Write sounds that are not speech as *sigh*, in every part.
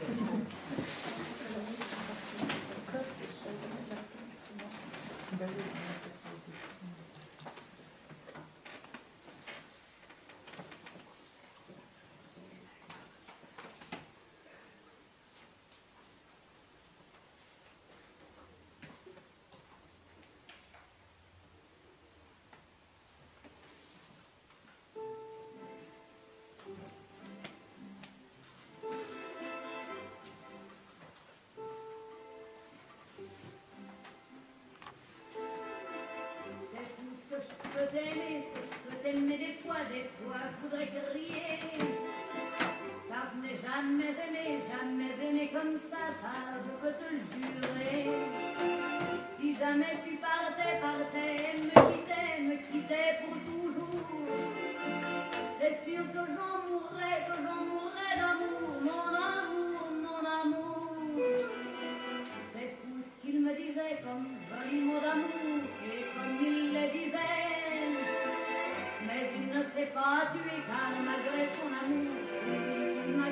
t'aimer, ce je peux t'aimer des fois, des fois je voudrais crier. Car je n'ai jamais aimé, jamais aimé comme ça, ça je peux te le jurer. Si jamais tu partais, partais, me quittais, me quittais pour toujours, c'est sûr que j'en mourrais, tué car malgré son amour, c'est lui qui m'a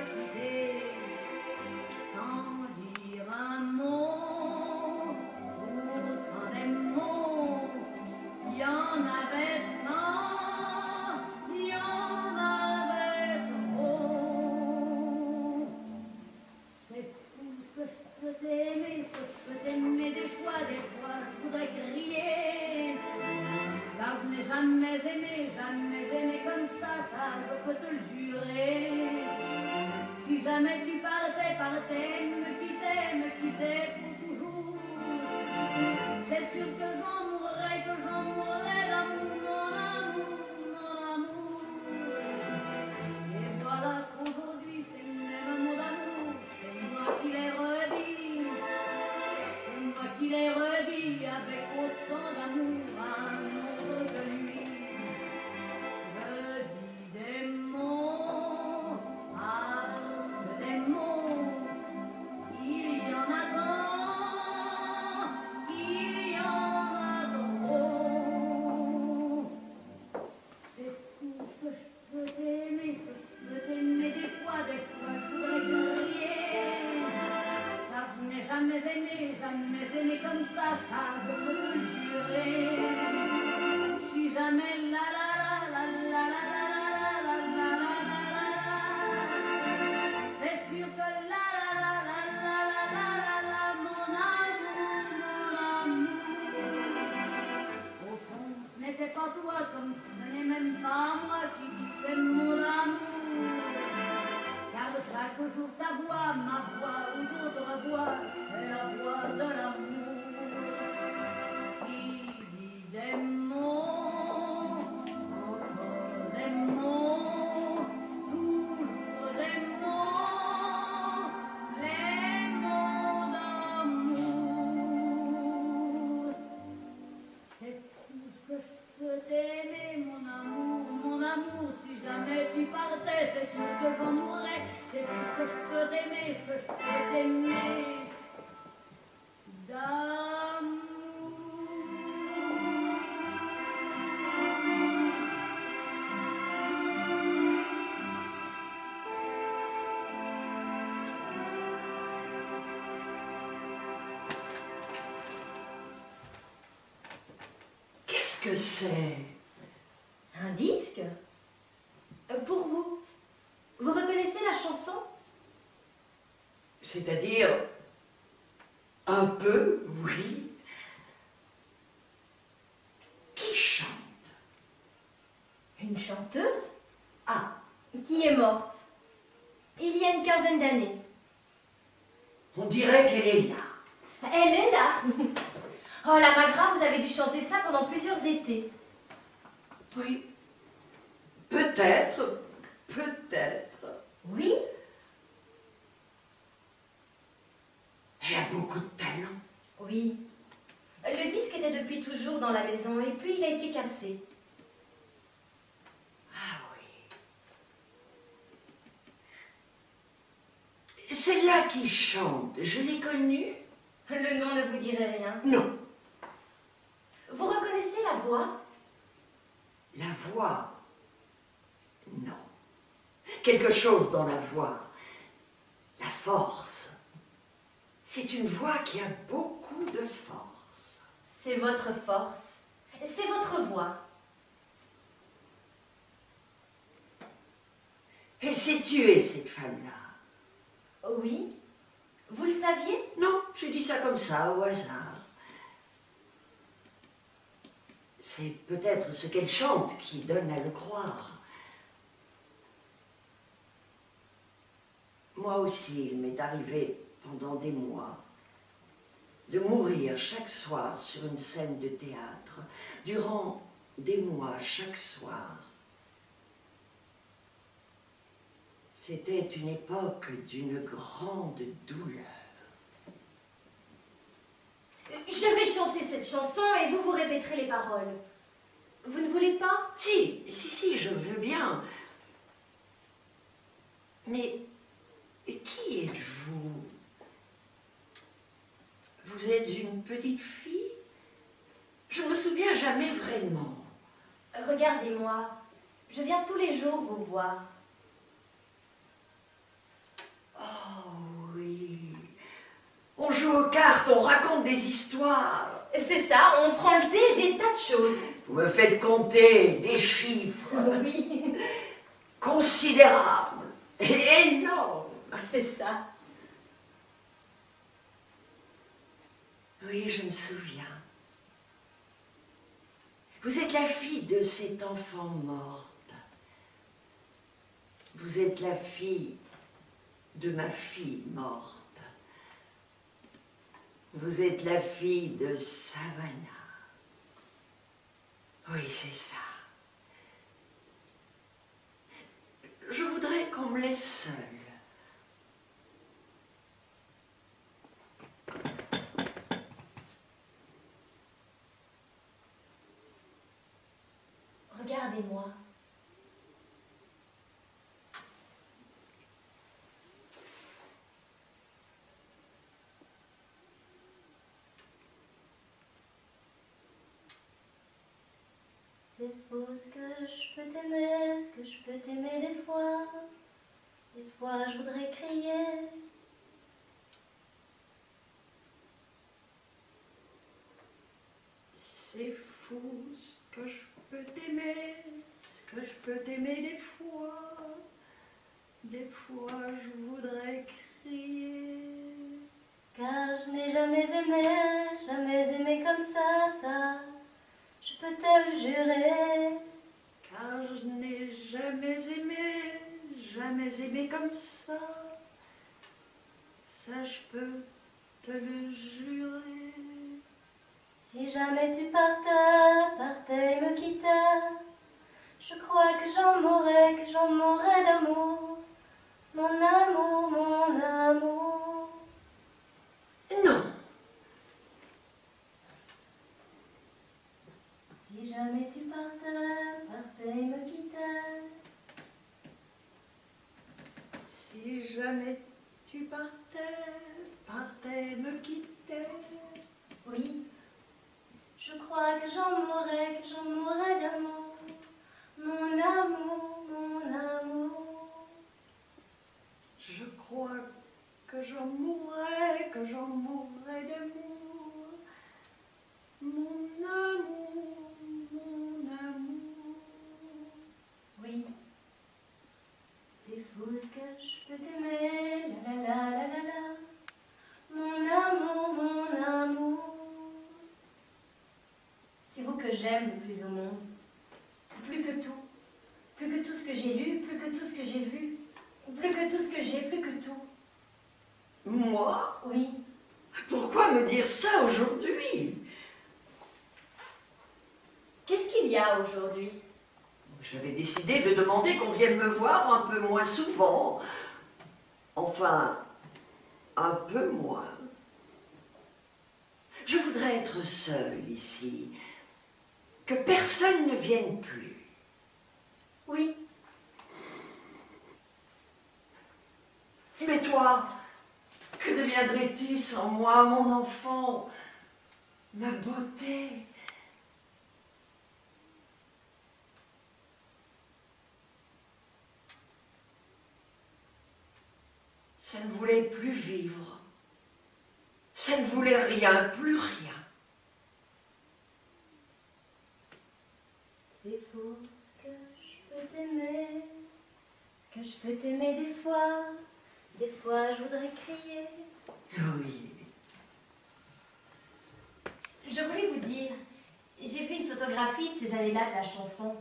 que c'est Un disque euh, Pour vous. Vous reconnaissez la chanson C'est-à-dire un peu, oui. Qui chante Une chanteuse Ah. Qui est morte Il y a une quinzaine d'années. On dirait qu'elle est là. Elle est là Oh, la Magra, vous avez dû chanter ça pendant plusieurs étés. Oui. Peut-être, peut-être. Oui Elle a beaucoup de talent. Oui. Le disque était depuis toujours dans la maison et puis il a été cassé. Ah oui. C'est là qui chante, je l'ai connue. Le nom ne vous dirait rien Non. Vous reconnaissez la voix? La voix? Non. Quelque chose dans la voix. La force. C'est une voix qui a beaucoup de force. C'est votre force. C'est votre voix. Elle s'est tuée, cette femme-là. Oui Vous le saviez? Non, j'ai dit ça comme ça, au hasard. C'est peut-être ce qu'elle chante qui donne à le croire. Moi aussi, il m'est arrivé pendant des mois de mourir chaque soir sur une scène de théâtre, durant des mois chaque soir. C'était une époque d'une grande douleur. Je vais chanter cette chanson et vous vous répéterez les paroles. Vous ne voulez pas? Si, si, si, je veux bien. Mais qui êtes-vous? Vous êtes une petite fille Je ne me souviens jamais vraiment. Regardez-moi. Je viens tous les jours vous voir. Oh oui. On joue aux cartes, on raconte des histoires. C'est ça, on prend le thé et des tas de choses. Vous me faites compter des chiffres Oui, considérables et énormes. c'est ça. Oui, je me souviens. Vous êtes la fille de cet enfant morte. Vous êtes la fille de ma fille morte. Vous êtes la fille de Savannah. Oui, c'est ça. Je voudrais qu'on me laisse seule. C'est faux ce que je peux t'aimer, ce que je peux t'aimer des fois? Des fois je voudrais crier. C'est fou peux t'aimer, ce que je peux t'aimer des fois. Des fois je voudrais crier. Car je n'ai jamais aimé, jamais aimé comme ça, ça. Je peux te le jurer. Car je n'ai jamais aimé, jamais aimé comme ça. Ça je peux te le jurer. Si jamais tu partais, partais et me quittais, je crois que j'en mourrais, que j'en mourrais d'amour. Mon amour, mon amour. Non, Si jamais tu partais, partais et me quittais, si jamais tu partais, partais, me quittais. oui, je crois que j'en mourrais, que j'en mourrais d'amour. Mon amour, mon amour. Je crois que j'en mourrais, que j'en mourrais d'amour. Mon amour, mon amour. Oui, c'est fou ce que je peux t'aimer, la la la la la la. Mon amour, mon amour. C'est vous que j'aime le plus au monde. Plus que tout. Plus que tout ce que j'ai lu, plus que tout ce que j'ai vu. Plus que tout ce que j'ai, plus que tout. Moi Oui, Pourquoi me dire ça aujourd'hui qu'est-ce qu'il y a aujourd'hui J'avais décidé de demander qu'on vienne me voir un peu moins souvent. Enfin, un peu moins. Je voudrais être seule ici. Que personne ne vienne plus. Oui, Mais toi, que deviendrais-tu sans moi, mon enfant? Ma beauté Ça ne voulait plus vivre. Ça ne voulait rien, plus rien. C'est faux ce que je peux t'aimer, ce que je peux t'aimer des fois, des fois je voudrais crier. Oui. Je voulais vous dire, j'ai vu une photographie de ces années-là de la chanson.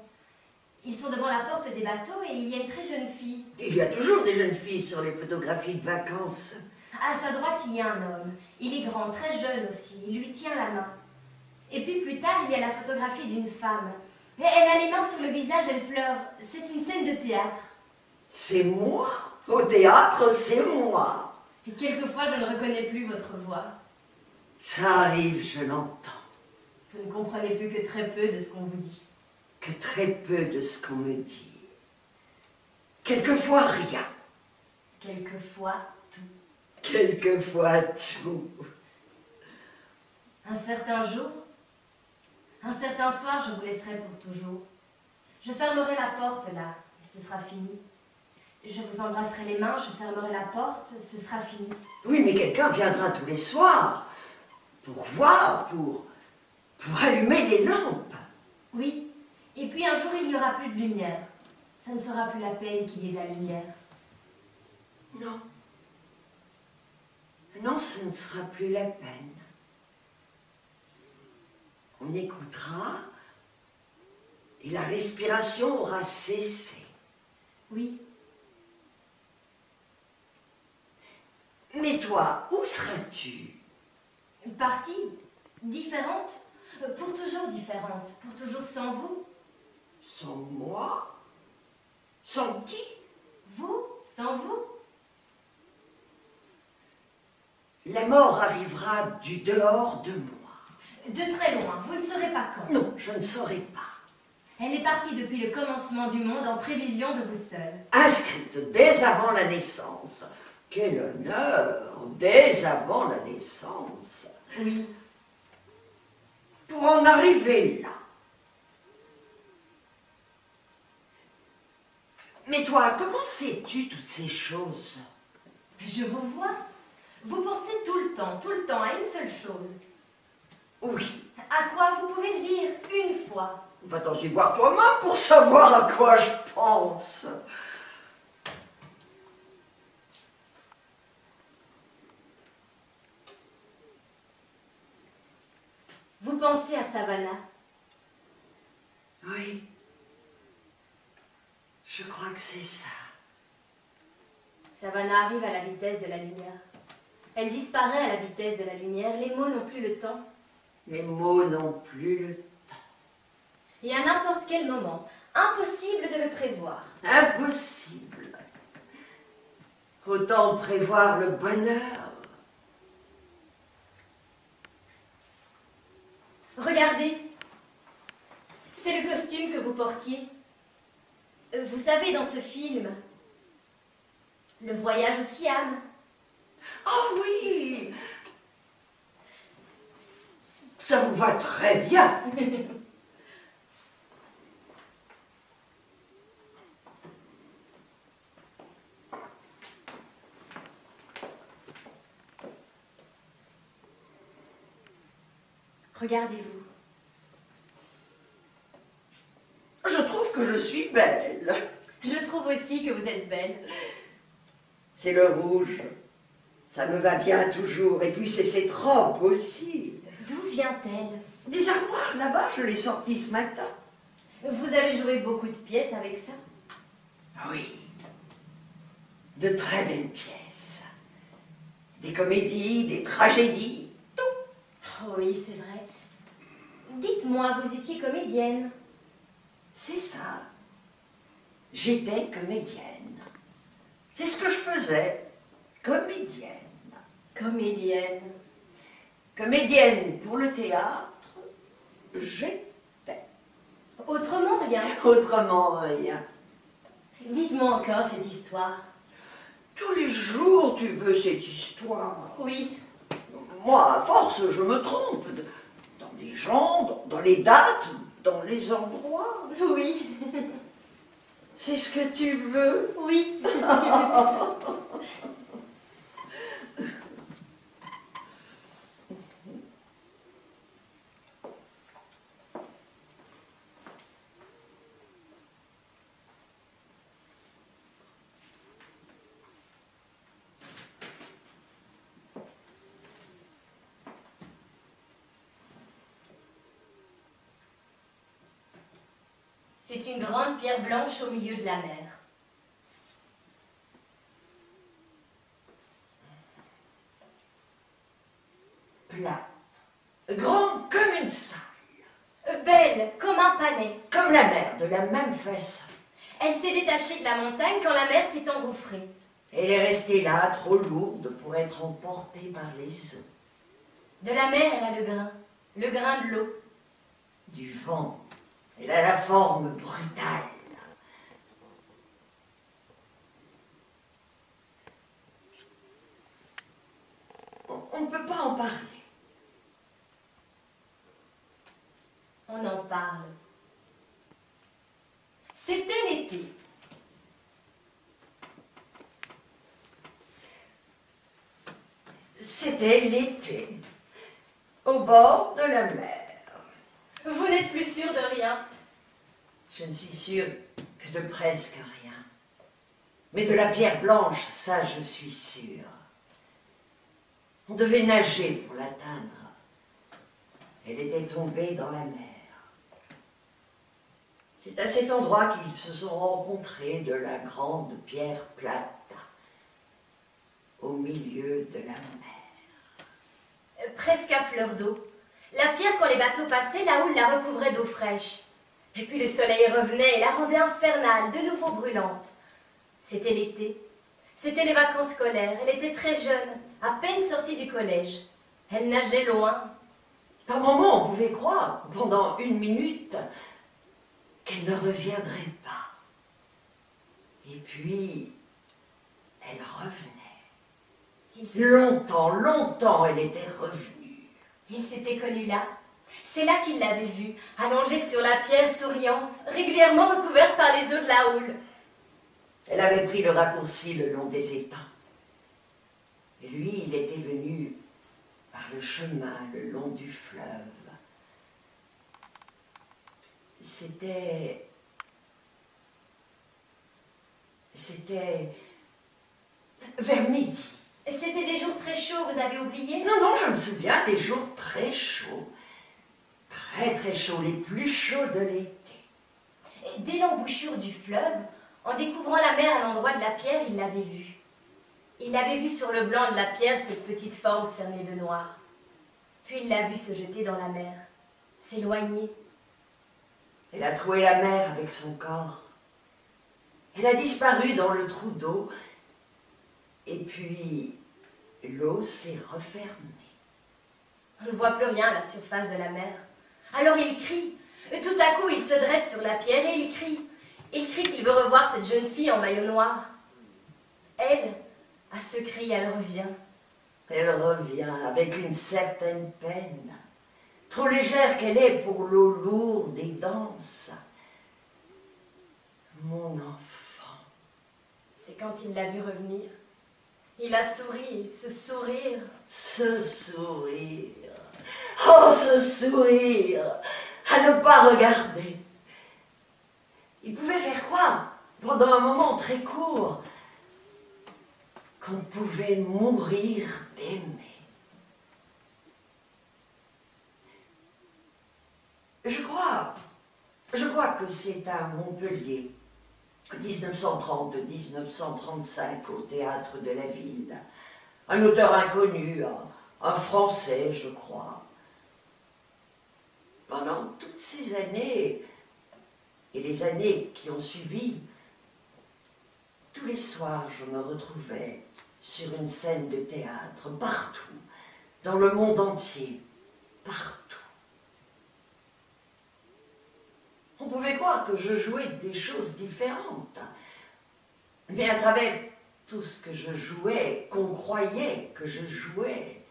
Ils sont devant la porte des bateaux et il y a une très jeune fille. Il y a toujours des jeunes filles sur les photographies de vacances. À sa droite, il y a un homme. Il est grand, très jeune aussi. Il lui tient la main. Et puis plus tard, il y a la photographie d'une femme. Et elle a les mains sur le visage, elle pleure. C'est une scène de théâtre. C'est moi? Au théâtre, c'est moi. Et quelquefois, je ne reconnais plus votre voix. Ça arrive, je l'entends. Vous ne comprenez plus que très peu de ce qu'on vous dit. Que très peu de ce qu'on me dit. Quelquefois rien. Quelquefois, tout. Quelquefois tout. Un certain jour, un certain soir, je vous laisserai pour toujours. Je fermerai la porte là, et ce sera fini. Je vous embrasserai les mains, je fermerai la porte, ce sera fini. Oui, mais quelqu'un viendra tous les soirs pour voir, pour, pour allumer les lampes. Oui, et puis un jour il n'y aura plus de lumière. Ça ne sera plus la peine qu'il y ait de la lumière. Non. Non, ce ne sera plus la peine. On écoutera et la respiration aura cessé. Oui, Mais toi, où seras-tu? Une partie différente, pour toujours différente, pour toujours sans vous. Sans moi? Sans qui? Vous, sans vous? La mort arrivera du dehors de moi. De très loin, vous ne saurez pas quand. Non, je ne saurais pas. Elle est partie depuis le commencement du monde en prévision de vous seul. Inscrite dès avant la naissance. Quel honneur Dès avant la naissance. Oui, Pour en arriver là. Mais toi, comment sais-tu toutes ces choses? Je vous vois. Vous pensez tout le temps, tout le temps à une seule chose. Oui. À quoi vous pouvez le dire une fois Va-t'en y voir toi-même pour savoir à quoi je pense. Vous pensez à Savannah? Oui. Je crois que c'est ça. Savannah arrive à la vitesse de la lumière. Elle disparaît à la vitesse de la lumière. Les mots n'ont plus le temps. Les mots n'ont plus le Et à n'importe quel moment, impossible de le prévoir. Impossible. Autant prévoir le bonheur. Regardez, c'est le costume que vous portiez. Euh, Vous savez, dans ce film, le voyage au Siam. Oh oui Ça vous va très bien. *laughs* Regardez-vous. Je trouve que je suis belle. Je trouve aussi que vous êtes belle. C'est le rouge. Ça me va bien toujours. Et puis c'est cette robe aussi. D'où vient-elle? Des armoires là-bas, je l'ai sortie ce matin. Vous avez joué beaucoup de pièces avec ça? Oui. De très belles pièces. Des comédies, des tragédies. Oh Oui, c'est vrai. Dites-moi, vous étiez comédienne. C'est ça. J'étais comédienne. C'est ce que je faisais. Comédienne. Comédienne. Comédienne pour le théâtre, j'étais. Autrement rien. Autrement rien. Dites-moi encore cette histoire. Tous les jours, tu veux cette histoire. Oui, Moi, à force, je me trompe. Dans les gens, dans les dates, dans les endroits. *laughs* oui, C'est ce que tu veux. oui. *laughs* C'était une grande pierre blanche au milieu de la mer. Plat, grand comme une salle, Belle, comme un palais. comme la mer, de la même façon. Elle s'est détachée de la montagne quand la mer s'est engouffrée. Elle est restée là, trop lourde pour être emportée par les eaux, De la mer, elle a le grain, le grain de l'eau. du vent. Elle a la forme brutale. On- ne peut pas en parler. On en parle. C'était l'été. C'était l'été, au bord de la mer. Vous n'êtes plus sûr de rien. Je ne suis sûre que de presque rien. Mais de la pierre blanche, ça je suis sûre. On devait nager pour l'atteindre. Elle était tombée dans la mer. C'est à cet endroit qu'ils se sont rencontrés de la grande pierre plate au milieu de la mer. Presque à fleur d'eau. La pierre, quand les bateaux passaient, la houle la recouvrait d'eau fraîche. Et puis le soleil revenait et la rendait infernale, de nouveau brûlante. C'était l'été. C'était les vacances scolaires. Elle était très jeune, à peine sortie du collège. Elle nageait loin. Par moments, on pouvait croire, pendant une minute, qu'elle ne reviendrait pas. Et puis, elle revenait. Longtemps, longtemps, elle était revenue. Il s'était connu là. C'est là qu'il l'avait vue, allongée sur la pierre souriante, régulièrement recouverte par les eaux de la houle. Elle avait pris le raccourci le long des étangs. Lui, il était venu par le chemin le long du fleuve. C'était. C'était. vers midi. C'était des jours très chauds, vous avez oublié? Non, non, je me souviens des jours très chauds. Très, très chauds, les plus chauds de l'été. Et Dès l'embouchure du fleuve, en découvrant la mer à l'endroit de la pierre, il l'avait vue. Il l'avait vue sur le blanc de la pierre, cette petite forme cernée de noir. Puis il l'a vue se jeter dans la mer, s'éloigner. Elle a troué la mer avec son corps. Elle a disparu dans le trou d'eau. Et puis, l'eau s'est refermée. On ne voit plus rien à la surface de la mer. Alors il crie. Et tout à coup, il se dresse sur la pierre et il crie. Il crie qu'il veut revoir cette jeune fille en maillot noir. Elle, à ce cri, elle revient. Elle revient avec une certaine peine, trop légère qu'elle est pour l'eau lourde et dense. Mon enfant, C'est quand il l'a vue revenir. Il a souri, ce sourire. ce sourire, oh ce sourire, à ne pas regarder. Il pouvait faire croire, pendant un moment très court, qu'on pouvait mourir d'aimer. Je crois, je crois que c'est à Montpellier, 1930-1935, au théâtre de la ville. Un auteur inconnu, un, Français, je crois. Pendant toutes ces années, et les années qui ont suivi, tous les soirs, je me retrouvais sur une scène de théâtre, partout, dans le monde entier, partout. On pouvait croire que je jouais des choses différentes, mais à travers tout ce que je jouais, qu'on croyait que je jouais,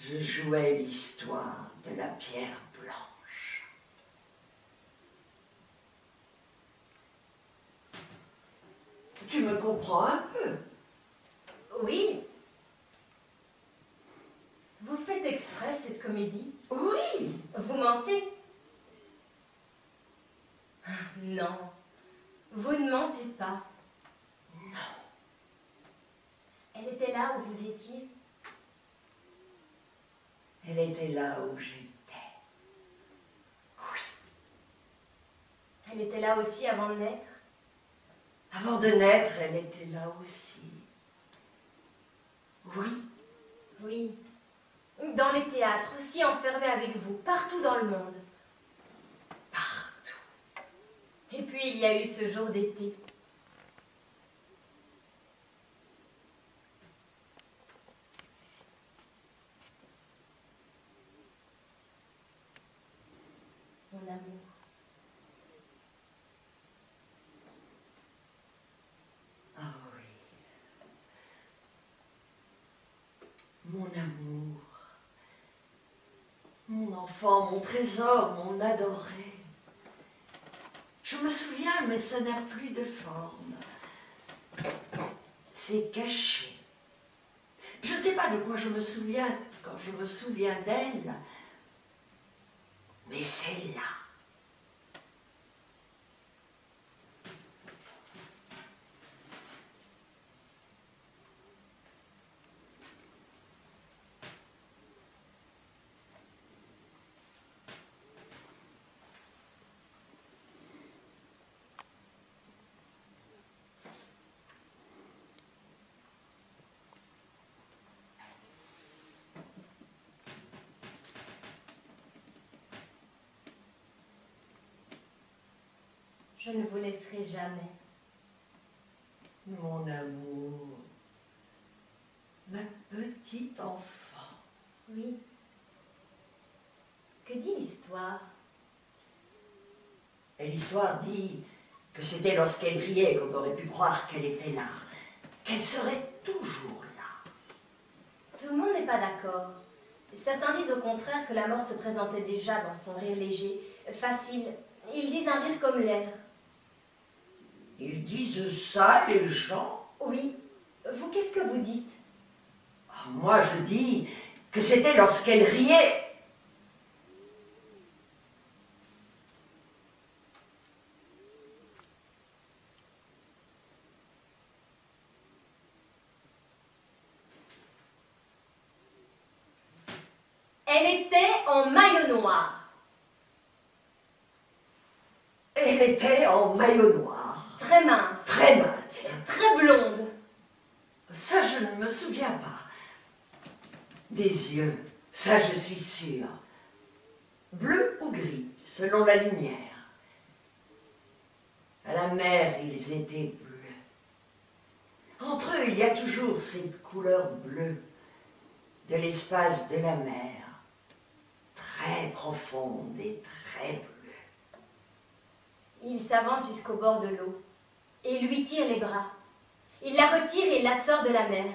je jouais l'histoire de la pierre blanche. Tu me comprends un peu? Oui. Vous faites exprès cette comédie? Oui, Vous mentez? Non. Vous ne mentez pas. non, Elle était là où vous étiez. elle était là où j'étais. Oui, Elle était là aussi avant de naître Avant de naître, elle était là aussi. Oui, Oui. Dans les théâtres, aussi enfermée avec vous, partout dans le monde. partout. Et puis il y a eu ce jour d'été. Mon amour. Ah. Mon amour. Mon enfant, mon trésor, mon adoré. Je me souviens, mais ça n'a plus de forme. C'est caché. Je ne sais pas de quoi je me souviens quand je me souviens d'elle, mais c'est là. Je ne vous laisserai jamais. Mon amour, ma petite enfant. Oui. Que dit l'histoire? Et l'histoire dit que c'était lorsqu'elle riait qu'on aurait pu croire qu'elle était là, qu'elle serait toujours là. Tout le monde n'est pas d'accord. Certains disent au contraire que la mort se présentait déjà dans son rire léger, facile. Ils disent un rire comme l'air. Ils disent ça, les gens Oui. Vous, qu'est-ce que vous dites? Ah, Moi, je dis que c'était lorsqu'elle riait. Elle était en maillot noir, Elle était en maillot noir, très mince, très mince. très blonde. Ça, je ne me souviens pas. Des yeux, ça, je suis sûre. Bleu ou gris, selon la lumière. À la mer, ils étaient bleus. Entre eux, il y a toujours cette couleur bleue de l'espace de la mer, très profonde et très bleue. Il s'avance jusqu'au bord de l'eau et lui tire les bras. Il la retire et la sort de la mer.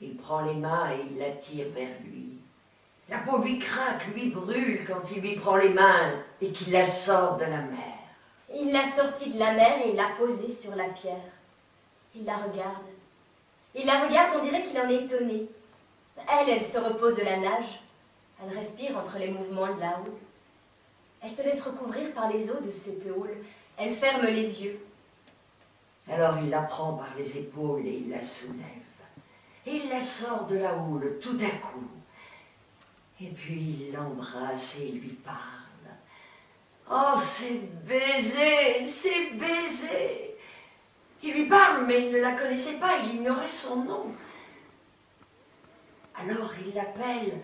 Il prend les mains et il la tire vers lui. La peau lui craque, lui brûle quand il lui prend les mains et qu'il la sort de la mer. Il l'a sortie de la mer et l'a posée sur la pierre. Il la regarde. Il la regarde, on dirait qu'il en est étonné. Elle, elle se repose de la nage. Elle respire entre les mouvements de la houle. Elle se laisse recouvrir par les eaux de cette houle. Elle ferme les yeux. Alors il la prend par les épaules et il la soulève. Et il la sort de la houle tout à coup. Et puis il l'embrasse et il lui parle. Oh, c'est baiser, c'est baiser. Il lui parle, mais il ne la connaissait pas, il ignorait son nom. Alors il l'appelle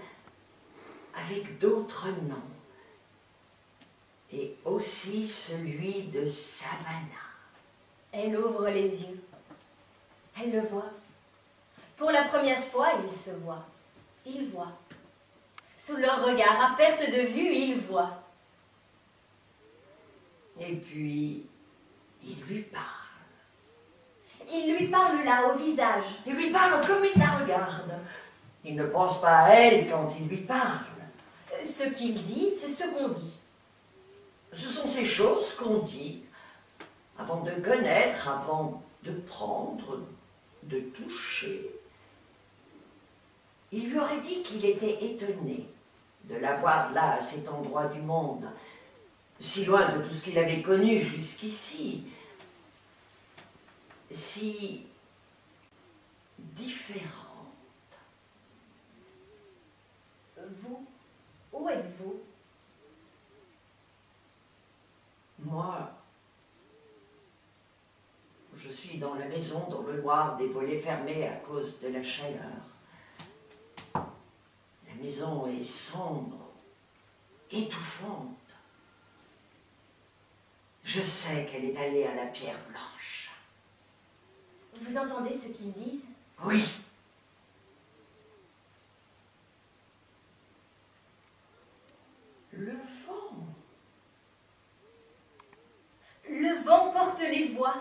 avec d'autres noms. Et aussi celui de Savannah. Elle ouvre les yeux. Elle le voit. Pour la première fois, ils se voient. Ils voient. Sous leur regard, à perte de vue, ils voient. Et puis, il lui parle. Il lui parle là, au visage. Il lui parle comme il la regarde. Il ne pense pas à elle quand il lui parle. Ce qu'il dit, c'est ce qu'on dit. Ce sont ces choses qu'on dit avant de connaître, avant de prendre, de toucher. Il lui aurait dit qu'il était étonné de la voir là, à cet endroit du monde, si loin de tout ce qu'il avait connu jusqu'ici, si différente. Vous, où êtes-vous? Moi, je suis dans la maison dans le noir des volets fermés à cause de la chaleur. La maison est sombre, étouffante. Je sais qu'elle est allée à la pierre blanche. Vous entendez ce qu'ils disent? Oui. Le vent. Le vent porte les voix.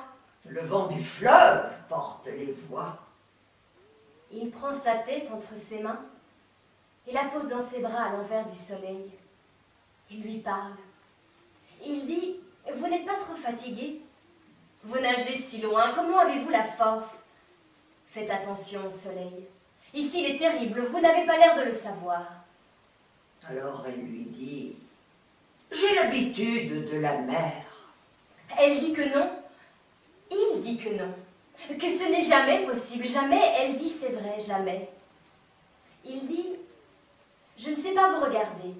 Le vent du fleuve porte les voix. Il prend sa tête entre ses mains et la pose dans ses bras à l'envers du soleil. Il lui parle. Il dit Vous n'êtes pas trop fatigué Vous nagez si loin, comment avez-vous la force? Faites attention au soleil. Ici il est terrible, vous n'avez pas l'air de le savoir. Alors elle lui dit J'ai l'habitude de la mer. Elle dit que non. Il dit que non. Que ce n'est jamais possible, jamais. Elle dit c'est vrai, jamais. Il dit Je ne sais pas vous regarder.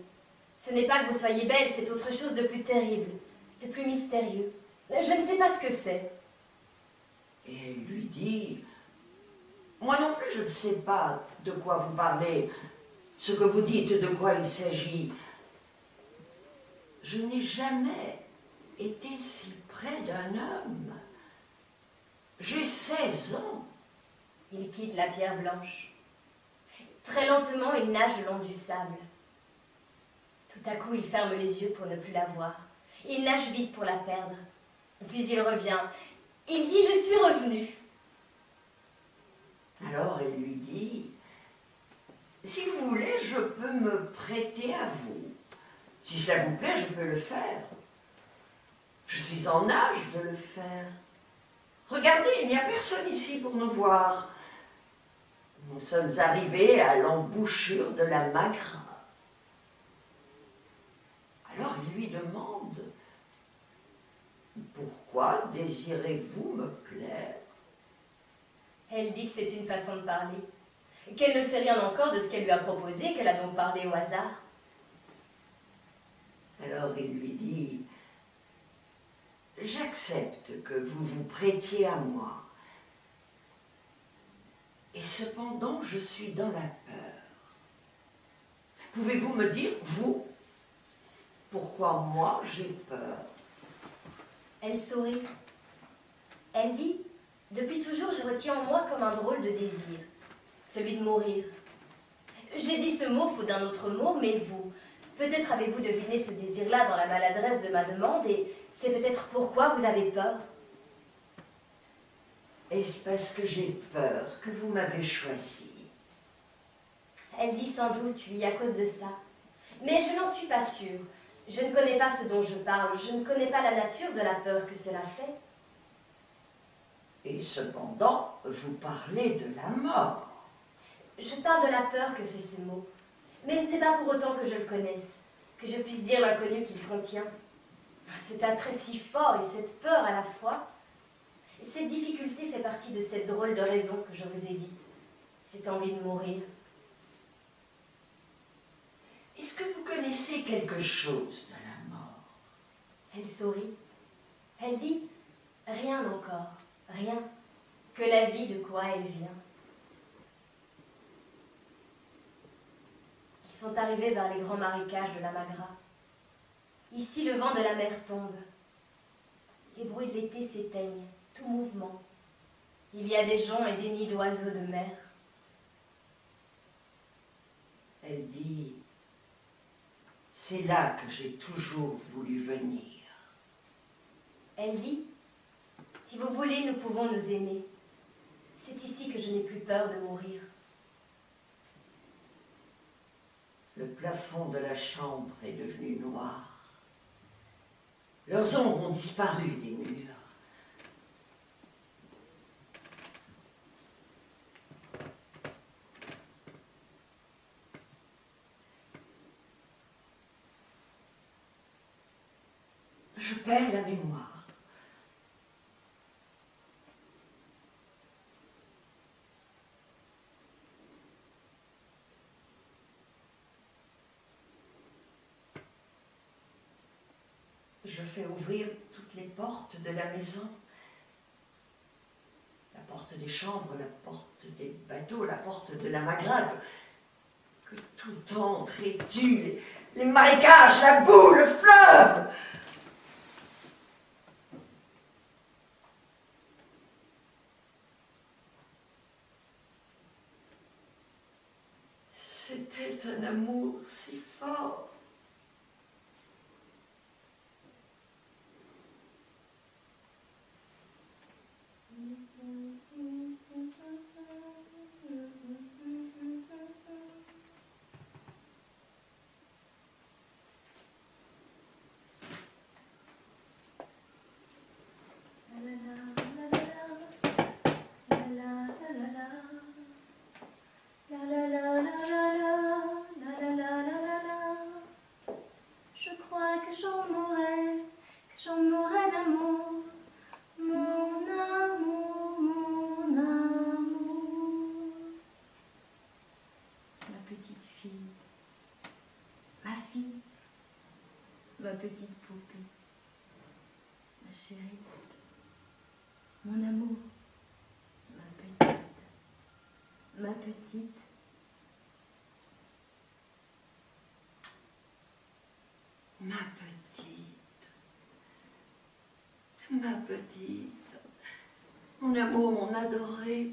Ce n'est pas que vous soyez belle, c'est autre chose de plus terrible, de plus mystérieux. Je ne sais pas ce que c'est. Et elle lui dit Moi non plus, je ne sais pas de quoi vous parlez, ce que vous dites, de quoi il s'agit. Je n'ai jamais été si près d'un homme. J'ai 16 ans. Il quitte la pierre blanche. Très lentement, il nage le long du sable. Tout à coup, il ferme les yeux pour ne plus la voir. Il nage vite pour la perdre. Puis il revient. Il dit Je suis revenu. Alors dit Si vous voulez, je peux me prêter à vous. Si cela vous plaît, je peux le faire. Je suis en âge de le faire. Regardez, il n'y a personne ici pour nous voir. Nous sommes arrivés à l'embouchure de la Magra. Alors il lui demande Pourquoi désirez-vous me plaire? Elle dit que c'est une façon de parler, qu'elle ne sait rien encore de ce qu'elle lui a proposé, qu'elle a donc parlé au hasard. Alors il lui dit J'accepte que vous vous prêtiez à moi. Et cependant, je suis dans la peur. Pouvez-vous me dire, vous, pourquoi moi j'ai peur? Elle sourit. Elle dit Depuis toujours, je retiens en moi comme un drôle de désir, celui de mourir. J'ai dit ce mot faute d'un autre mot, mais vous, peut-être avez-vous deviné ce désir-là dans la maladresse de ma demande, et c'est peut-être pourquoi vous avez peur. Est-ce parce que j'ai peur que vous m'avez choisi? Elle dit sans doute oui, à cause de ça. Mais je n'en suis pas sûre. Je ne connais pas ce dont je parle, je ne connais pas la nature de la peur que cela fait. Et cependant, vous parlez de la mort. Je parle de la peur que fait ce mot. Mais ce n'est pas pour autant que je le connaisse, que je puisse dire l'inconnu qu'il contient. C'est un trait si fort et cette peur à la fois. Cette difficulté fait partie de cette drôle de raison que je vous ai dite, cette envie de mourir. Est-ce que vous connaissez quelque chose de la mort? Elle sourit. Elle dit Rien encore, rien, que la vie de quoi elle vient. Sont arrivés vers les grands marécages de la Magra. Ici, le vent de la mer tombe. Les bruits de l'été s'éteignent, tout mouvement. Il y a des joncs et des nids d'oiseaux de mer. Elle dit C'est là que j'ai toujours voulu venir. Elle dit Si vous voulez, nous pouvons nous aimer. C'est ici que je n'ai plus peur de mourir. Le plafond de la chambre est devenu noir. Leurs ombres ont disparu des murs. Je perds la mémoire. Je fais ouvrir toutes les portes de la maison. porte des chambres, la porte des bateaux, la porte de la Magra, que, tout entre et tue, les marécages, la boue, le fleuve. C'était un amour si fort. petite poupée, ma chérie, mon amour, ma petite, ma petite. Ma petite, ma petite, mon amour, mon adoré.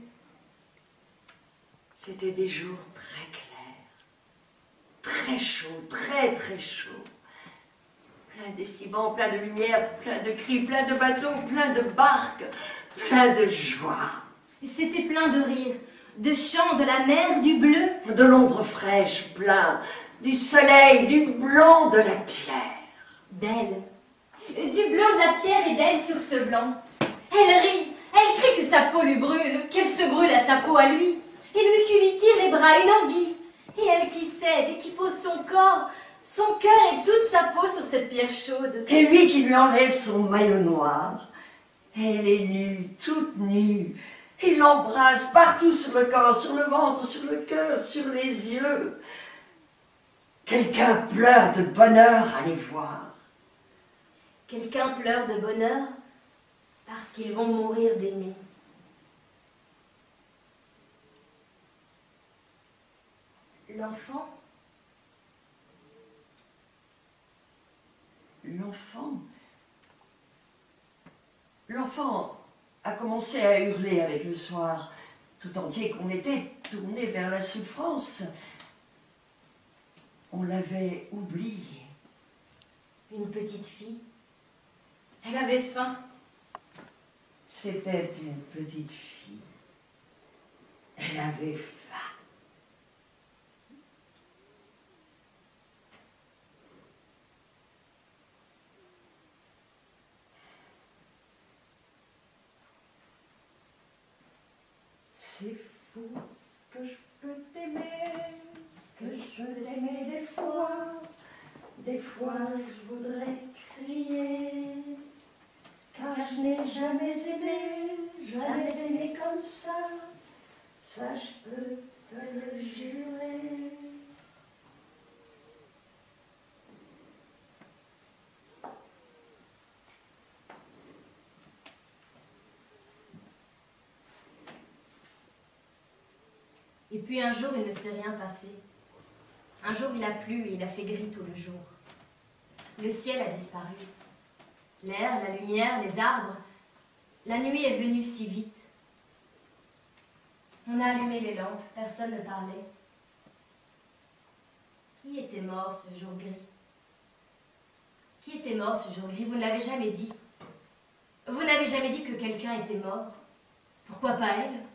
C'était des jours très clairs, très chauds, très très chauds plein d'essivants, plein de lumière, plein de cris, plein de bateaux, plein de barques, plein de joie. C'était plein de rire, de chants, de la mer, du bleu. De l'ombre fraîche, plein, du soleil, du blanc de la pierre. D'elle. Du blanc de la pierre et d'elle sur ce blanc. Elle rit, elle crie que sa peau lui brûle, qu'elle se brûle à sa peau à lui, et lui qui lui tire les bras une anguille. Et elle qui cède et qui pose son corps son cœur et toute sa peau sur cette pierre chaude. Et lui qui lui enlève son maillot noir. Elle est nue, toute nue. Il l'embrasse partout sur le corps, sur le ventre, sur le cœur, sur les yeux. Quelqu'un pleure de bonheur à les voir. Quelqu'un pleure de bonheur parce qu'ils vont mourir d'aimer. L'enfant? L'enfant, l'enfant a commencé à hurler avec le soir, tout entier qu'on était tourné vers la souffrance. On l'avait oublié. Une petite fille. Elle avait faim. C'était une petite fille. Elle avait faim. C'est fou ce que je peux t'aimer, ce que je peux t'aimer des fois. Des fois je voudrais crier, car je n'ai jamais aimé, jamais aimé comme ça. Ça je peux te le jurer. Et puis un jour, il ne s'est rien passé. Un jour, il a plu et il a fait gris tout le jour. Le ciel a disparu. L'air, la lumière, les arbres. La nuit est venue si vite. On a allumé les lampes, personne ne parlait. Qui était mort ce jour gris? Qui était mort ce jour gris? Vous ne l'avez jamais dit. Vous n'avez jamais dit que quelqu'un était mort. Pourquoi pas elle?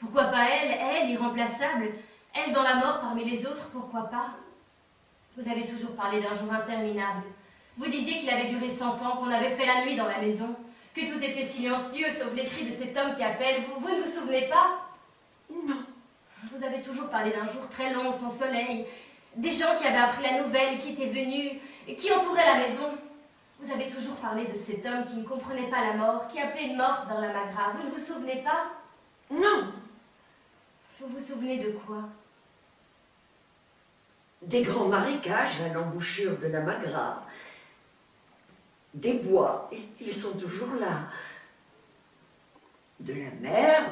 Pourquoi pas elle, elle, irremplaçable, elle dans la mort parmi les autres, pourquoi pas? Vous avez toujours parlé d'un jour interminable. Vous disiez qu'il avait duré cent ans, qu'on avait fait la nuit dans la maison, que tout était silencieux sauf les cris de cet homme qui appelle. Vous, vous ne vous souvenez pas? Non. Vous avez toujours parlé d'un jour très long, sans soleil, des gens qui avaient appris la nouvelle, qui étaient venus, qui entouraient la maison. Vous avez toujours parlé de cet homme qui ne comprenait pas la mort, qui appelait une morte vers la magra. Vous ne vous souvenez pas? Non. Vous vous souvenez de quoi? Des grands marécages à l'embouchure de la Magra. Des bois, ils sont toujours là. de la mer,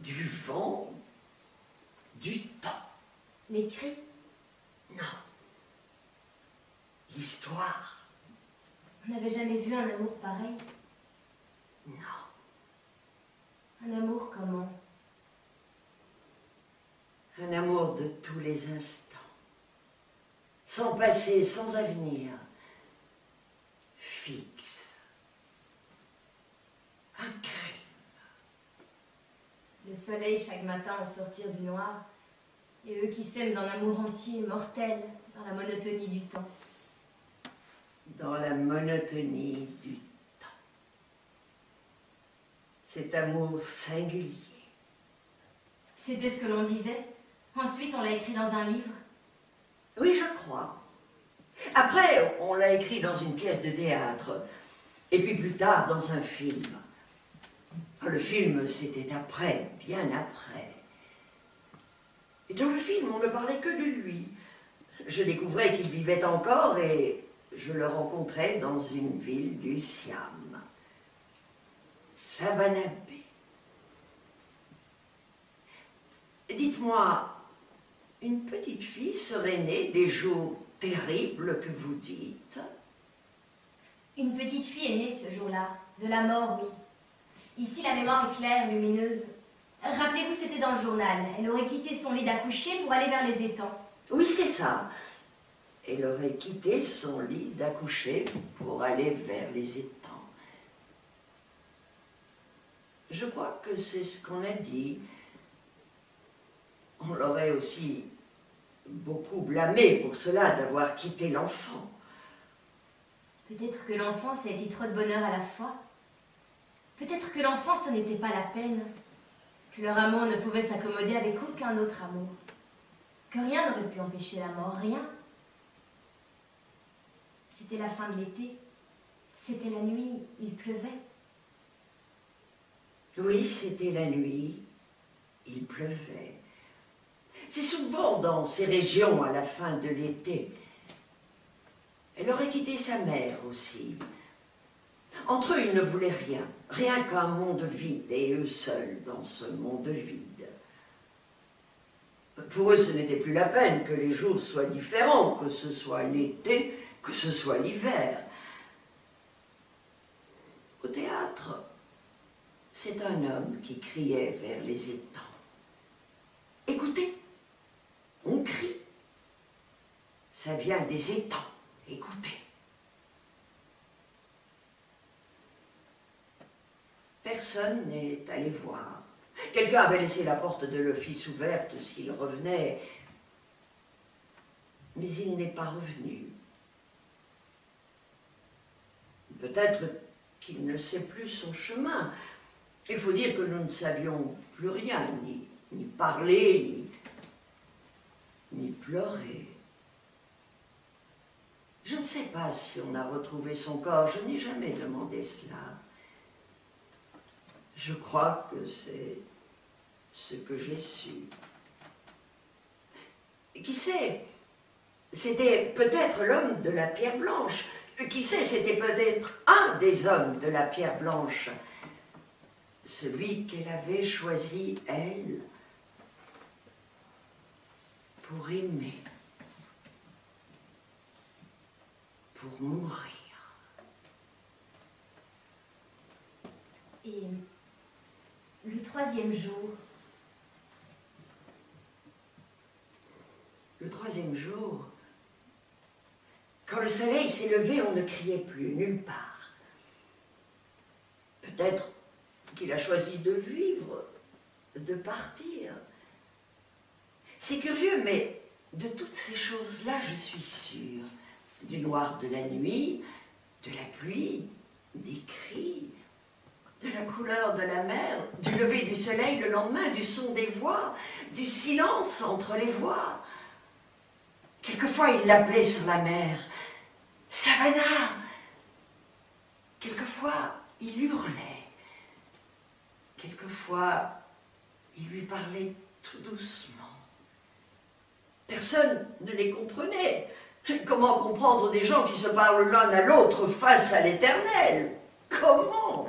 du vent, du temps. Les cris? Non. L'histoire. On n'avait jamais vu un amour pareil? Non. Un amour comment? Un amour de tous les instants. Sans passé, sans avenir. Fixe. Un crime. Le soleil chaque matin en sortir du noir, et eux qui s'aiment d'un amour entier, mortel, dans la monotonie du temps. Dans la monotonie du temps. Cet amour singulier. C'était ce que l'on disait. Ensuite, on l'a écrit dans un livre. Oui, je crois. Après, on l'a écrit dans une pièce de théâtre. Et puis plus tard, dans un film. Le film, c'était après, bien après. Et dans le film, on ne parlait que de lui. Je découvrais qu'il vivait encore et je le rencontrais dans une ville du Siam. Savannah Bay. Dites-moi, une petite fille serait née des jours terribles que vous dites Une petite fille est née ce jour-là. De la mort, oui. Ici, la mémoire est claire, lumineuse. Rappelez-vous, c'était dans le journal. Elle aurait quitté son lit d'accoucher pour aller vers les étangs. Oui, c'est ça. Elle aurait quitté son lit d'accoucher pour aller vers les étangs. Je crois que c'est ce qu'on a dit. On l'aurait aussi beaucoup blâmé pour cela d'avoir quitté l'enfant. Peut-être que l'enfant, ça a été trop de bonheur à la fois. Peut-être que l'enfant, ça n'était pas la peine. Que leur amour ne pouvait s'accommoder avec aucun autre amour. Que rien n'aurait pu empêcher la mort, rien. C'était la fin de l'été. C'était la nuit, il pleuvait. Oui, c'était la nuit, il pleuvait. C'est souvent dans ces régions à la fin de l'été. Elle aurait quitté sa mère aussi. Entre eux, ils ne voulaient rien, rien qu'un monde vide, et eux seuls dans ce monde vide. Pour eux, ce n'était plus la peine que les jours soient différents, que ce soit l'été, que ce soit l'hiver. Au théâtre, c'est un homme qui criait vers les étangs. Écoutez, on crie. Ça vient des étangs. Écoutez. Personne n'est allé voir. Quelqu'un avait laissé la porte de l'office ouverte s'il revenait, mais il n'est pas revenu. Peut-être qu'il ne sait plus son chemin. Il faut dire que nous ne savions plus rien, ni, parler, ni, ni pleurer. Je ne sais pas si on a retrouvé son corps, je n'ai jamais demandé cela. Je crois que c'est ce que j'ai su. Qui sait C'était peut-être l'homme de la pierre blanche. Qui sait, c'était peut-être un des hommes de la pierre blanche. Celui qu'elle avait choisi, elle, pour aimer, pour mourir. Et le troisième jour, Le troisième jour, quand le soleil s'est levé, on ne criait plus nulle part. Peut-être qu'il a choisi de vivre, de partir. C'est curieux, mais de toutes ces choses-là, je suis sûre. Du noir de la nuit, de la pluie, des cris, de la couleur de la mer, du lever du soleil le lendemain, du son des voix, du silence entre les voix. Quelquefois, il l'appelait sur la mer. Savannah Quelquefois, il hurlait. Quelquefois, il lui parlait tout doucement. Personne ne les comprenait. Comment comprendre des gens qui se parlent l'un à l'autre face à l'éternel? Comment?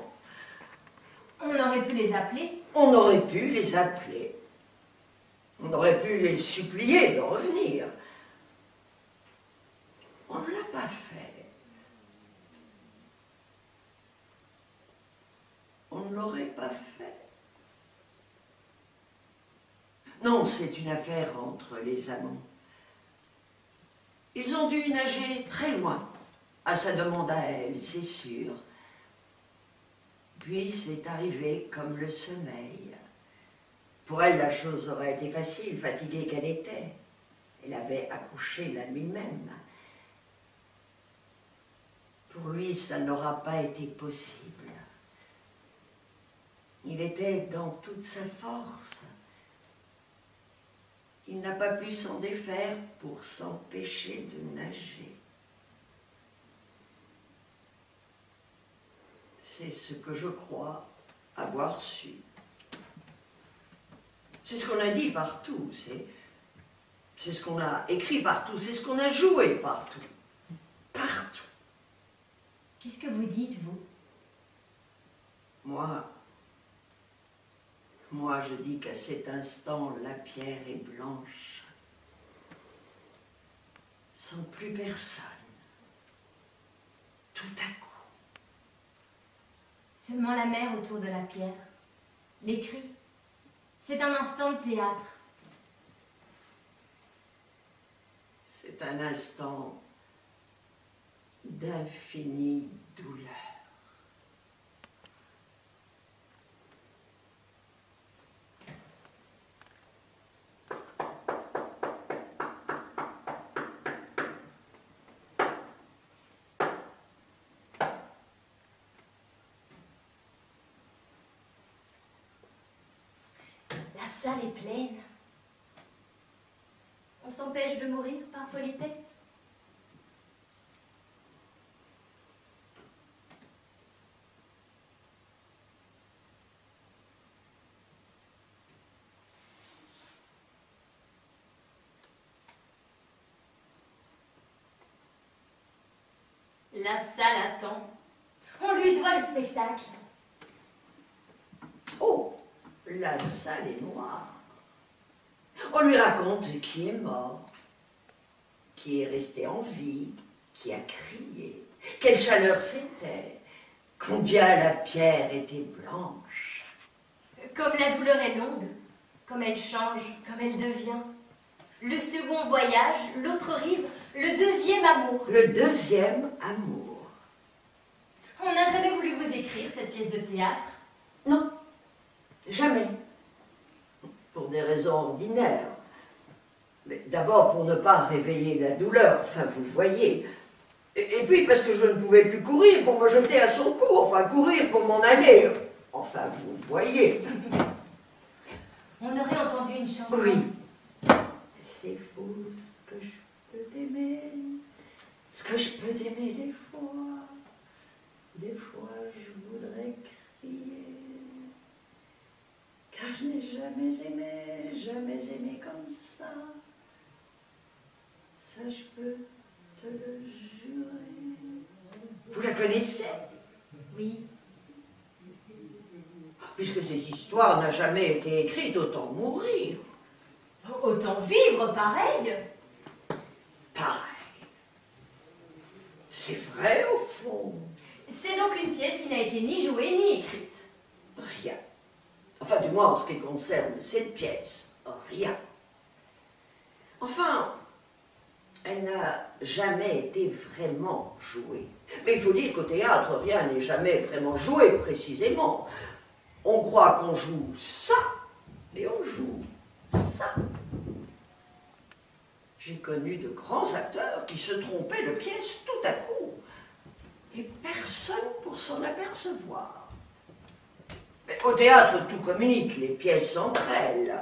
On aurait pu les appeler. On aurait pu les appeler. On aurait pu les supplier de revenir. On ne l'a pas fait. On ne l'aurait pas fait. Non, c'est une affaire entre les amants. Ils ont dû nager très loin à sa demande à elle, c'est sûr. Puis c'est arrivé comme le sommeil. Pour elle, la chose aurait été facile, fatiguée qu'elle était. Elle avait accouché la nuit même. Pour lui, ça n'aura pas été possible. Il était dans toute sa force. Il n'a pas pu s'en défaire pour s'empêcher de nager. C'est ce que je crois avoir su. C'est ce qu'on a dit partout, c'est, c'est ce qu'on a écrit partout, c'est ce qu'on a joué partout. Partout. Qu'est-ce que vous dites, vous? Moi, moi je dis qu'à cet instant, la pierre est blanche, sans plus personne, tout à coup. Seulement la mer autour de la pierre. Les cris. C'est un instant de théâtre. C'est un instant d'infinie douleur. On s'empêche de mourir par politesse. La salle attend. On lui doit le spectacle. Oh, la salle est noire. On lui raconte qui est mort, qui est resté en vie, qui a crié, quelle chaleur c'était, combien la pierre était blanche. Comme la douleur est longue, comme elle change, comme elle devient. Le second voyage, l'autre rive, le deuxième amour. Le deuxième amour. On n'a jamais voulu vous écrire cette pièce de théâtre? Non, jamais. Pour des raisons ordinaires. Mais d'abord pour ne pas réveiller la douleur, enfin vous le voyez. Et, et puis parce que je ne pouvais plus courir pour me jeter à son cou, enfin courir pour m'en aller. Enfin vous le voyez. On aurait entendu une chanson. Oui. C'est faux ce que je peux t'aimer, ce que je peux t'aimer fois. Des fois je voudrais crier, car je n'ai jamais aimé, jamais aimé comme ça. Ça je peux te le jurer. Vous la connaissez? Oui. Puisque cette histoire n'a jamais été écrite, autant mourir. Autant vivre pareil. Pareil. C'est vrai au fond. C'est donc une pièce qui n'a été ni jouée ni écrite. Rien. Enfin, du moins en ce qui concerne cette pièce, rien. Enfin, elle n'a jamais été vraiment jouée. Mais il faut dire qu'au théâtre, rien n'est jamais vraiment joué précisément. On croit qu'on joue ça, et on joue ça. J'ai connu de grands acteurs qui se trompaient de pièce tout à coup, et personne pour s'en apercevoir. Mais au théâtre, tout communique, les pièces entre elles.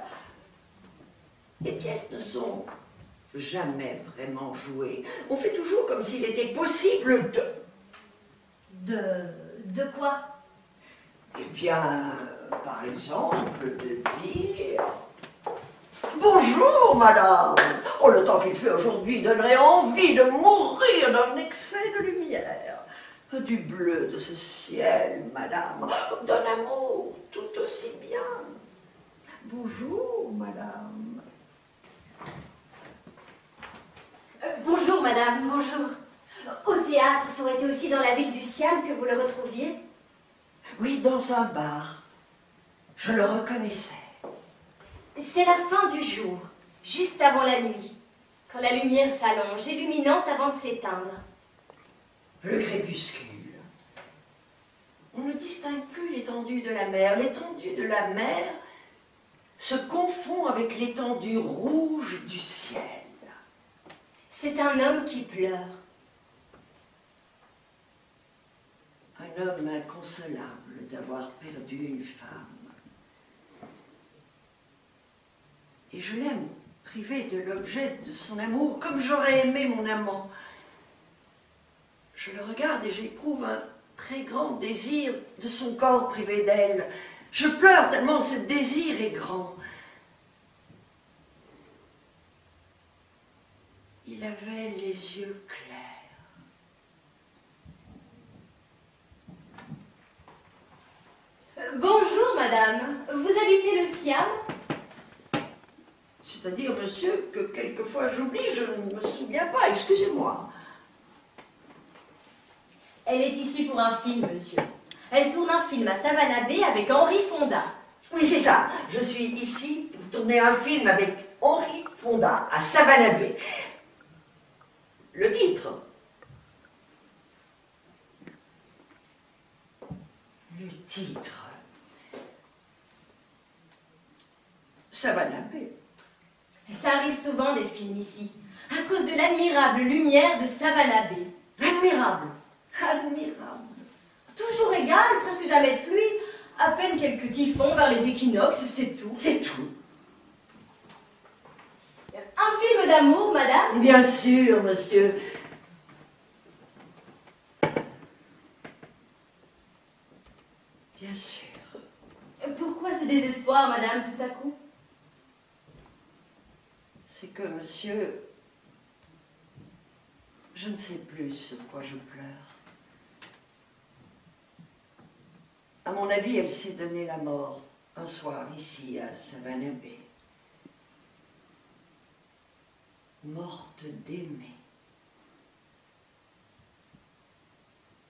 Les pièces ne sont jamais vraiment jouées. On fait toujours comme s'il était possible de... De. de quoi? Eh bien, par exemple, de dire... Bonjour, madame. Oh, le temps qu'il fait aujourd'hui donnerait envie de mourir d'un excès de lumière. Du bleu de ce ciel, madame, d'un amour tout aussi bien. Bonjour, madame. Euh, bonjour, madame, bonjour. Au théâtre, ça aurait été aussi dans la ville du Siam que vous le retrouviez Oui, dans un bar. Je le reconnaissais. C'est la fin du jour, juste avant la nuit, quand la lumière s'allonge, illuminante avant de s'éteindre. Le crépuscule. On ne distingue plus l'étendue de la mer. L'étendue de la mer se confond avec l'étendue rouge du ciel. C'est un homme qui pleure. Un homme inconsolable d'avoir perdu une femme. Et je l'aime, privé de l'objet de son amour, comme j'aurais aimé mon amant. Je le regarde et j'éprouve un très grand désir de son corps privé d'elle. Je pleure tellement ce désir est grand. Il avait les yeux clairs. Bonjour, madame. Vous habitez le Siam? C'est-à-dire, monsieur, que quelquefois j'oublie, je ne me souviens pas, excusez-moi. Elle est ici pour un film, monsieur. Elle tourne un film à Savannah Bay avec Henri Fonda. Oui, c'est ça. Je suis ici pour tourner un film avec Henri Fonda à Savannah Bay. Le titre Le titre Savannah Bay. Ça arrive souvent des films ici, à cause de l'admirable lumière de Savannah Bay. Admirable Admirable Toujours égal, presque jamais de pluie, à peine quelques typhons vers les équinoxes, c'est tout. C'est tout. Un film d'amour, madame? Bien sûr, monsieur. Bien sûr. Pourquoi ce désespoir, madame, tout à coup? C'est que, monsieur, je ne sais plus sur quoi je pleure. À mon avis, elle s'est donné la mort un soir ici à Bay. Morte d'aimer.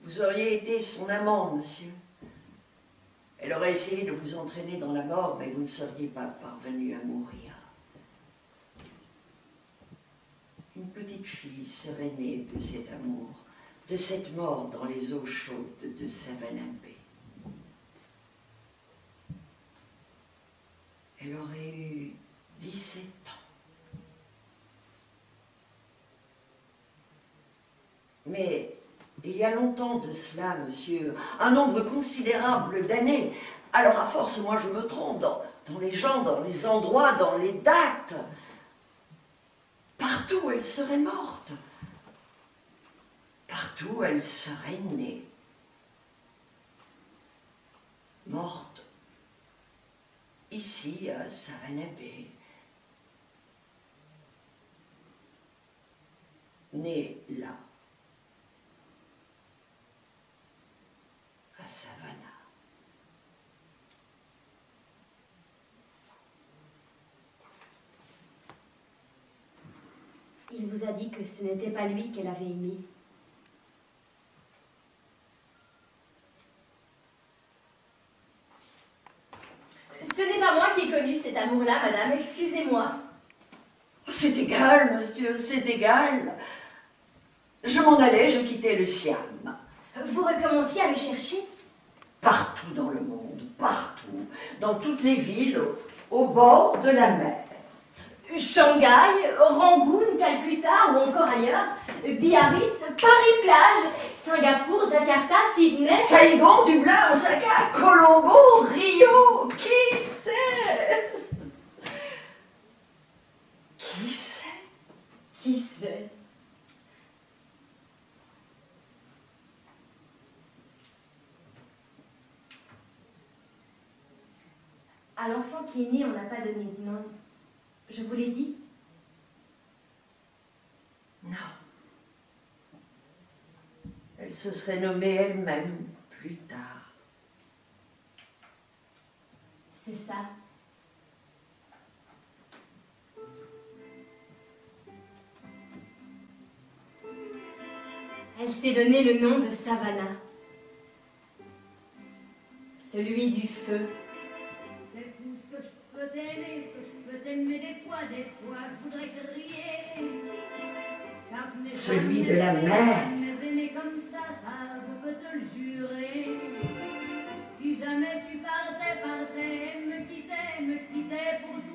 Vous auriez été son amant, monsieur. Elle aurait essayé de vous entraîner dans la mort, mais vous ne seriez pas parvenu à mourir. Une petite fille serait née de cet amour, de cette mort dans les eaux chaudes de Savannah Bay. Elle aurait eu 17 ans. Mais il y a longtemps de cela, monsieur, un nombre considérable d'années. Alors à force, moi je me trompe dans, les gens, dans les endroits, dans les dates. Partout elle serait morte. Partout elle serait née. Morte Née là. À Savannah. Il vous a dit que ce n'était pas lui qu'elle avait aimé. Ce n'est pas moi qui ai connu cet amour-là, madame, excusez-moi. Oh, C'est égal, monsieur, c'est égal. Je m'en allais, je quittais le Siam. Vous recommenciez à le chercher? Partout dans le monde, partout, dans toutes les villes, au, au bord de la mer. Shanghai, Rangoon, Calcutta ou encore ailleurs, Biarritz, Paris-Plage, Singapour, Jakarta, Sydney. Saigon, Dublin, Osaka, Colombo, Rio, qui sait Qui sait Qui sait À l'enfant qui est né, on n'a pas donné de nom. Je vous l'ai dit Non. Elle Elle se serait nommée elle-même plus tard. C'est ça. S'est donné le nom de Savannah. Celui du feu. C'est fou ce que je peux t'aimer, ce que je peux t'aimer des fois, des fois je voudrais crier. Car je n'ai Celui jamais de la aimé, mer. jamais aimé comme ça, ça je peux te le jurer. Si jamais tu partais, partais, me quittais, me quittais pour toujours.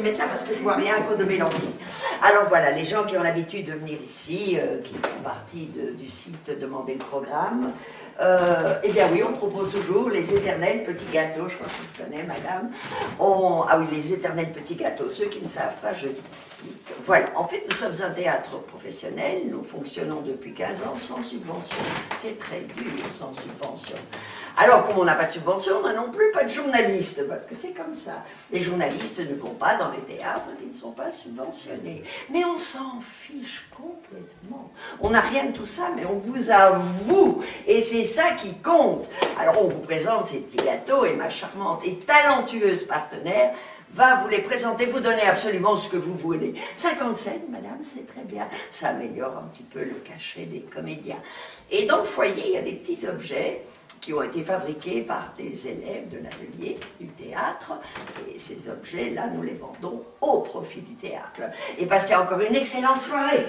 Me mettre là parce que je vois rien à cause de Mélenchie. Alors voilà, les gens qui ont l'habitude de venir ici, euh, qui font partie du site Demander le programme, euh, eh bien oui, on propose toujours les éternels petits gâteaux, je crois que je connais, madame. Ah oui, les éternels petits gâteaux, ceux qui ne savent pas, je l'explique. Voilà, en fait, nous sommes un théâtre professionnel, nous fonctionnons depuis 15 ans sans subvention. C'est très dur sans subvention. Alors, comme on n'a pas de subvention, on n'a non plus pas de journalistes, parce que c'est comme ça. Les journalistes ne vont pas dans les théâtres qui ne sont pas subventionnés. Mais on s'en fiche complètement. On n'a rien de tout ça, mais on vous avoue. Et c'est ça qui compte. Alors, on vous présente ces petits gâteaux, et ma charmante et talentueuse partenaire va vous les présenter, vous donner absolument ce que vous voulez. 50 cents, madame, c'est très bien. Ça améliore un petit peu le cachet des comédiens. Et dans le foyer, il y a des petits objets qui ont été fabriqués par des élèves de l'atelier du théâtre. Et ces objets-là, nous les vendons au profit du théâtre. Et passez encore une excellente soirée.